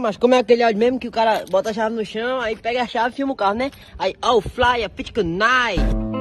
Mas como é aquele áudio mesmo que o cara bota a chave no chão, aí pega a chave e filma o carro, né? Aí, oh, fly, a pitch night.